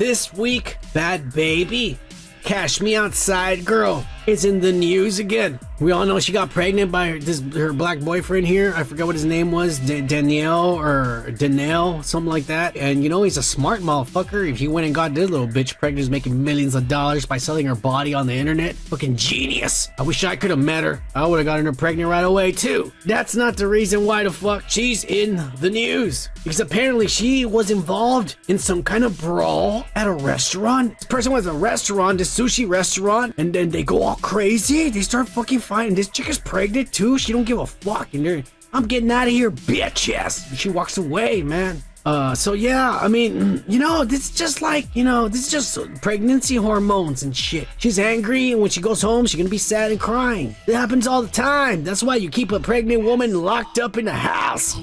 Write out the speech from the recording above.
This week, Bhad Bhabie, Cash Me Outside Girl is in the news again. We all know she got pregnant by her, this, her black boyfriend here. I forgot what his name was, D- Danielle or Danelle, something like that. And you know, he's a smart motherfucker. If he went and got this little bitch pregnant, he's making millions of dollars by selling her body on the internet. Fucking genius. I wish I could have met her. I would have gotten her pregnant right away, too. That's not the reason why the fuck she's in the news. Because apparently she was involved in some kind of brawl at a restaurant. This person was a restaurant, a sushi restaurant, and then they go all crazy. They start fucking fighting. This chick is pregnant too. She don't give a fuck. And I'm getting out of here, bitches. She walks away, man. Uh, so yeah, I mean, you know, this is just like, you know, this is just pregnancy hormones and shit. She's angry, and when she goes home, she's gonna be sad and crying. It happens all the time. That's why you keep a pregnant woman locked up in the house.